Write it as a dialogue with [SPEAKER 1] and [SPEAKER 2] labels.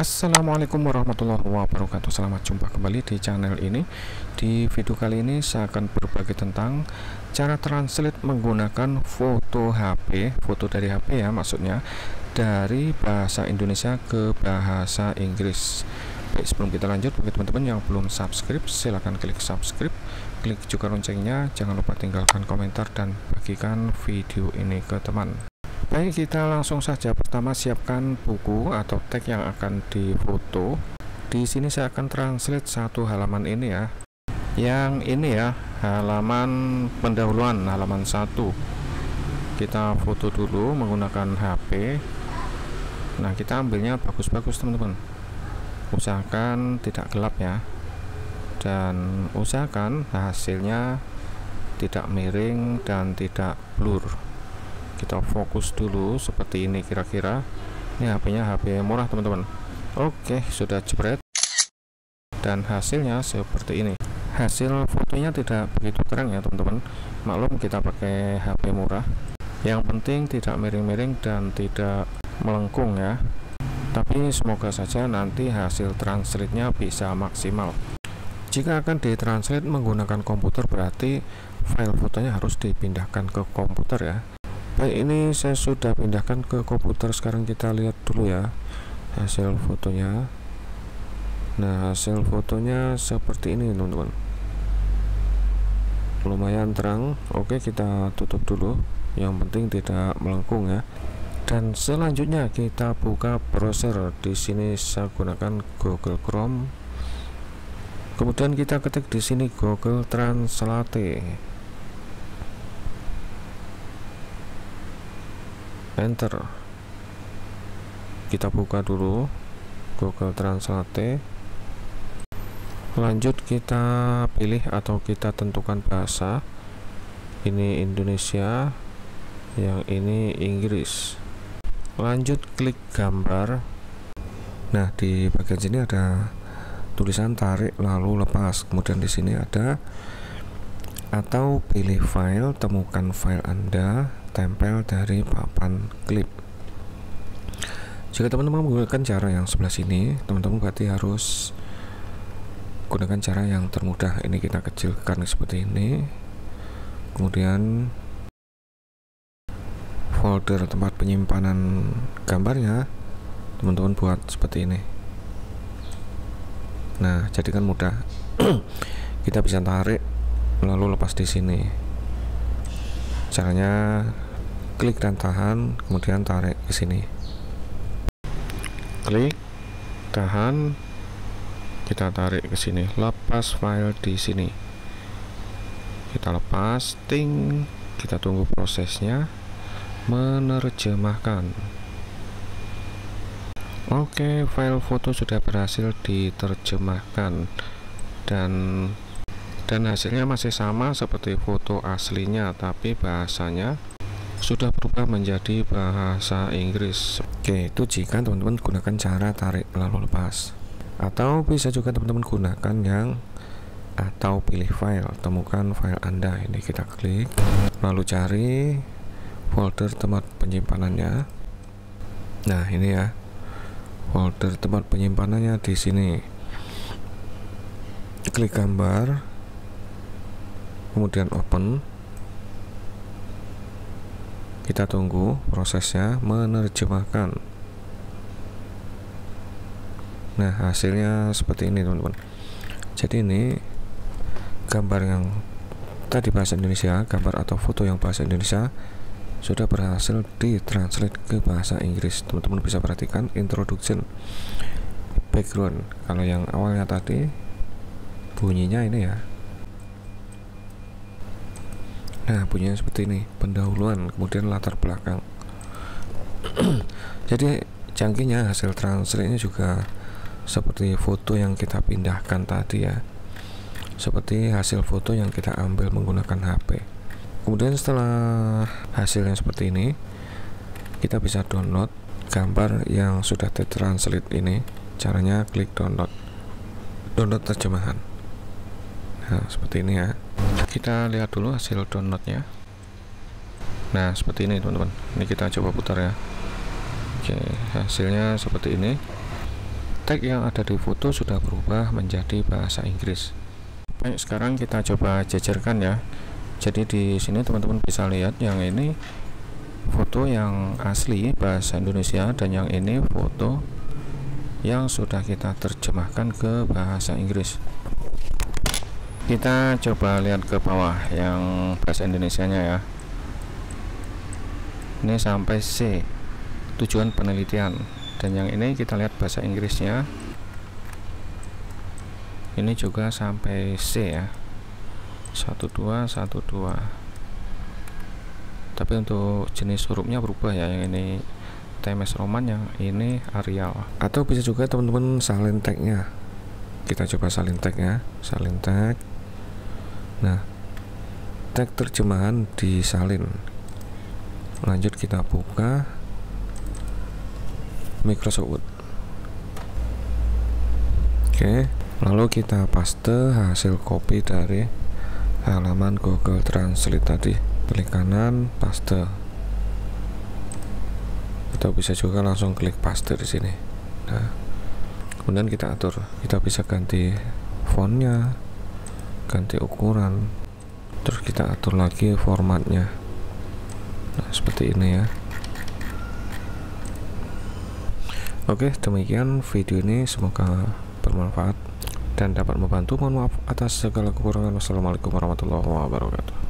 [SPEAKER 1] Assalamualaikum warahmatullahi wabarakatuh. Selamat jumpa kembali di channel ini. Di video kali ini saya akan berbagi tentang Cara translate menggunakan foto HP Foto dari HP ya maksudnya Dari bahasa Indonesia ke bahasa Inggris. Baik sebelum kita lanjut bagi teman-teman yang belum subscribe Silahkan klik subscribe Klik juga loncengnya. Jangan lupa tinggalkan komentar dan bagikan video ini ke teman Baik, kita langsung saja. Pertama, siapkan buku atau tag yang akan difoto. Di sini saya akan translate satu halaman ini ya. Yang ini ya, halaman pendahuluan, halaman satu. Kita foto dulu menggunakan HP. Nah, kita ambilnya bagus-bagus, teman-teman. Usahakan tidak gelap ya. Dan usahakan hasilnya tidak miring dan tidak blur kita fokus dulu seperti ini kira-kira. Ini HP-nya HP murah teman-teman. Oke sudah jebret. Dan hasilnya seperti ini. Hasil fotonya tidak begitu terang ya teman-teman. Maklum kita pakai HP murah. Yang penting tidak miring-miring dan tidak melengkung ya. Tapi semoga saja nanti hasil translate-nya bisa maksimal. Jika akan ditranslate menggunakan komputer berarti file fotonya harus dipindahkan ke komputer ya baik ini saya sudah pindahkan ke komputer. Sekarang kita lihat dulu ya hasil fotonya. Nah hasil fotonya seperti ini teman-teman. Lumayan terang. Oke kita tutup dulu. Yang penting tidak melengkung ya. Dan selanjutnya kita buka browser. Di sini saya gunakan Google Chrome. Kemudian kita ketik di sini Google Translate enter. Kita buka dulu Google Translate. Lanjut kita pilih atau kita tentukan bahasa. Ini Indonesia yang ini Inggris. Lanjut klik gambar. Nah di bagian sini ada tulisan tarik lalu lepas. Kemudian di sini ada atau pilih file temukan file Anda tempel dari papan klip. Jika teman-teman menggunakan cara yang sebelah sini teman-teman berarti harus gunakan cara yang termudah. Ini kita kecilkan seperti ini. Kemudian folder tempat penyimpanan gambarnya teman-teman buat seperti ini. Nah jadikan mudah. Kita bisa tarik lalu lepas di sini caranya klik dan tahan kemudian tarik ke sini. Klik tahan kita tarik ke sini. Lepas file di sini. Kita lepas ting kita tunggu prosesnya. Menerjemahkan. Oke, file foto sudah berhasil diterjemahkan. Dan dan hasilnya masih sama seperti foto aslinya tapi bahasanya sudah berubah menjadi bahasa Inggris. Oke itu jika teman-teman gunakan cara tarik lalu lepas. Atau bisa juga teman-teman gunakan yang atau pilih file. Temukan file anda. Ini kita klik lalu cari folder tempat penyimpanannya. Nah ini ya. Folder tempat penyimpanannya di sini. Klik gambar kemudian open. Kita tunggu prosesnya menerjemahkan. Nah hasilnya seperti ini teman-teman. Jadi ini gambar yang tadi bahasa Indonesia gambar atau foto yang bahasa Indonesia sudah berhasil ditranslate ke bahasa Inggris. Teman-teman bisa perhatikan introduction background. Kalau yang awalnya tadi bunyinya ini ya Nah, punya seperti ini, pendahuluan, kemudian latar belakang. Jadi canggihnya hasil transfer ini juga seperti foto yang kita pindahkan tadi ya. Seperti hasil foto yang kita ambil menggunakan HP. Kemudian setelah hasilnya seperti ini, kita bisa download gambar yang sudah tertranslate ini. Caranya klik download. Download terjemahan. Nah, seperti ini ya kita lihat dulu hasil downloadnya. Nah seperti ini teman-teman. Ini kita coba putar ya. Oke hasilnya seperti ini. Tag yang ada di foto sudah berubah menjadi bahasa Inggris. Baik sekarang kita coba jajarkan ya. Jadi di sini teman-teman bisa lihat yang ini foto yang asli bahasa Indonesia dan yang ini foto yang sudah kita terjemahkan ke bahasa Inggris kita coba lihat ke bawah yang bahasa Indonesia nya ya. Ini sampai C. Tujuan penelitian. Dan yang ini kita lihat bahasa Inggrisnya. Ini juga sampai C ya. 1212 tapi untuk jenis hurufnya berubah ya. Yang ini TMS Roman yang ini Arial. Atau bisa juga teman-teman salin tagnya kita coba salin tagnya salin tag. Nah tag terjemahan disalin. Lanjut kita buka Microsoft Word. Oke lalu kita paste hasil copy dari halaman Google Translate tadi. Klik kanan paste. Atau bisa juga langsung klik paste di sini. Nah kemudian kita atur kita bisa ganti fontnya ganti ukuran terus kita atur lagi formatnya nah seperti ini ya oke demikian video ini semoga bermanfaat dan dapat membantu. Mohon maaf atas segala kekurangan. Wassalamualaikum warahmatullahi wabarakatuh.